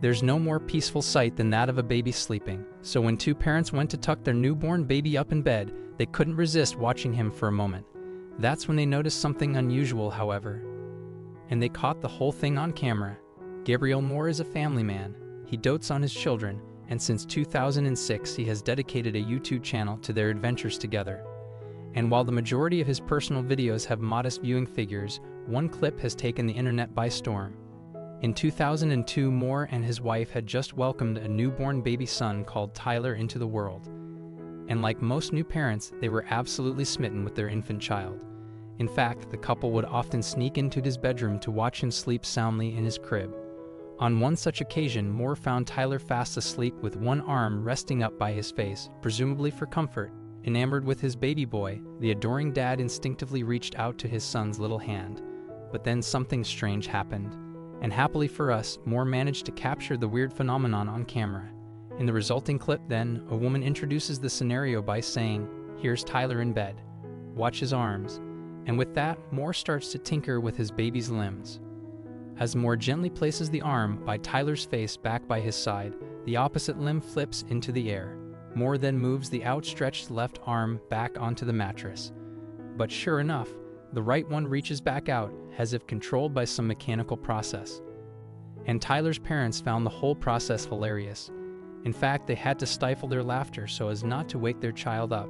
There's no more peaceful sight than that of a baby sleeping, so when two parents went to tuck their newborn baby up in bed, they couldn't resist watching him for a moment. That's when they noticed something unusual, however. And they caught the whole thing on camera. Gabriel Moore is a family man. He dotes on his children, and since 2006 he has dedicated a YouTube channel to their adventures together. And while the majority of his personal videos have modest viewing figures, one clip has taken the internet by storm. In 2002, Moore and his wife had just welcomed a newborn baby son called Tyler into the world. And like most new parents, they were absolutely smitten with their infant child. In fact, the couple would often sneak into his bedroom to watch him sleep soundly in his crib. On one such occasion, Moore found Tyler fast asleep with one arm resting up by his face, presumably for comfort. Enamored with his baby boy, the adoring dad instinctively reached out to his son's little hand. But then something strange happened and happily for us, Moore managed to capture the weird phenomenon on camera. In the resulting clip, then, a woman introduces the scenario by saying, Here's Tyler in bed. Watch his arms. And with that, Moore starts to tinker with his baby's limbs. As Moore gently places the arm by Tyler's face back by his side, the opposite limb flips into the air. Moore then moves the outstretched left arm back onto the mattress. But sure enough, the right one reaches back out, as if controlled by some mechanical process. And Tyler's parents found the whole process hilarious. In fact, they had to stifle their laughter so as not to wake their child up.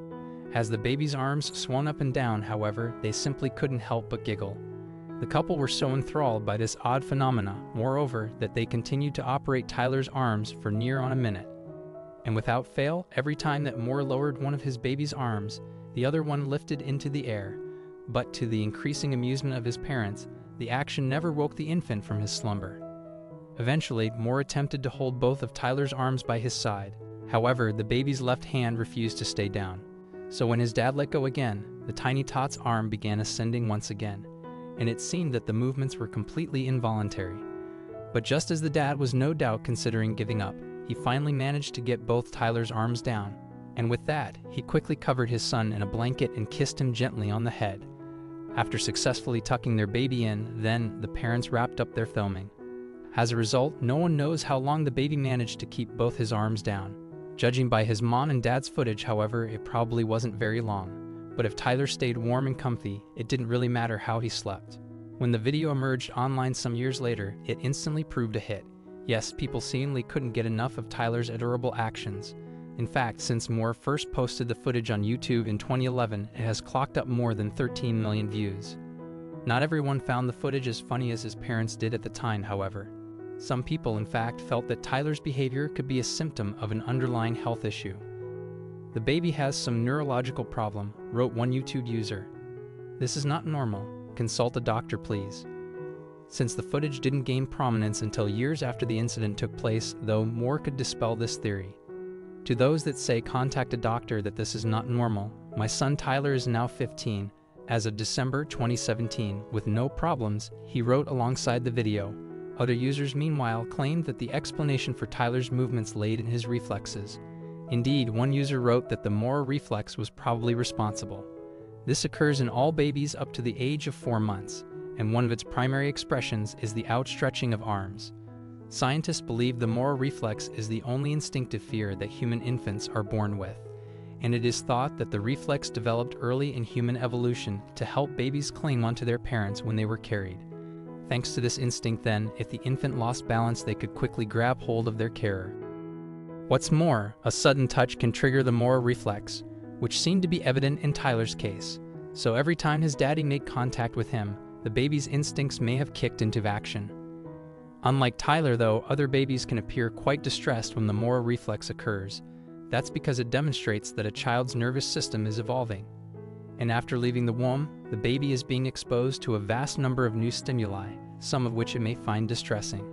As the baby's arms swung up and down, however, they simply couldn't help but giggle. The couple were so enthralled by this odd phenomena, moreover, that they continued to operate Tyler's arms for near on a minute. And without fail, every time that Moore lowered one of his baby's arms, the other one lifted into the air, but to the increasing amusement of his parents, the action never woke the infant from his slumber. Eventually, Moore attempted to hold both of Tyler's arms by his side. However, the baby's left hand refused to stay down. So when his dad let go again, the tiny tot's arm began ascending once again, and it seemed that the movements were completely involuntary. But just as the dad was no doubt considering giving up, he finally managed to get both Tyler's arms down, and with that, he quickly covered his son in a blanket and kissed him gently on the head. After successfully tucking their baby in, then the parents wrapped up their filming. As a result, no one knows how long the baby managed to keep both his arms down. Judging by his mom and dad's footage, however, it probably wasn't very long. But if Tyler stayed warm and comfy, it didn't really matter how he slept. When the video emerged online some years later, it instantly proved a hit. Yes, people seemingly couldn't get enough of Tyler's adorable actions, in fact, since Moore first posted the footage on YouTube in 2011, it has clocked up more than 13 million views. Not everyone found the footage as funny as his parents did at the time, however. Some people, in fact, felt that Tyler's behavior could be a symptom of an underlying health issue. The baby has some neurological problem, wrote one YouTube user. This is not normal. Consult a doctor, please. Since the footage didn't gain prominence until years after the incident took place, though Moore could dispel this theory. To those that say contact a doctor that this is not normal, my son Tyler is now 15. As of December 2017, with no problems, he wrote alongside the video. Other users, meanwhile, claimed that the explanation for Tyler's movements laid in his reflexes. Indeed, one user wrote that the Moro reflex was probably responsible. This occurs in all babies up to the age of four months, and one of its primary expressions is the outstretching of arms. Scientists believe the Moro reflex is the only instinctive fear that human infants are born with, and it is thought that the reflex developed early in human evolution to help babies cling onto their parents when they were carried. Thanks to this instinct, then, if the infant lost balance, they could quickly grab hold of their carer. What's more, a sudden touch can trigger the Moro reflex, which seemed to be evident in Tyler's case. So every time his daddy made contact with him, the baby's instincts may have kicked into action. Unlike Tyler, though, other babies can appear quite distressed when the Moro reflex occurs. That's because it demonstrates that a child's nervous system is evolving. And after leaving the womb, the baby is being exposed to a vast number of new stimuli, some of which it may find distressing.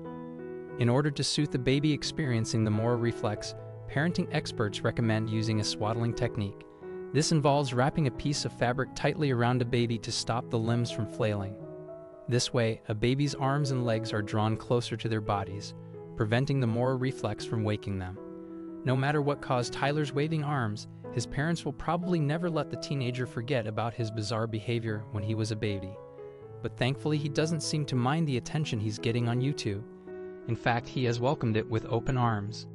In order to soothe the baby experiencing the Moro reflex, parenting experts recommend using a swaddling technique. This involves wrapping a piece of fabric tightly around a baby to stop the limbs from flailing. This way, a baby's arms and legs are drawn closer to their bodies, preventing the Moro reflex from waking them. No matter what caused Tyler's waving arms, his parents will probably never let the teenager forget about his bizarre behavior when he was a baby. But thankfully, he doesn't seem to mind the attention he's getting on YouTube. In fact, he has welcomed it with open arms.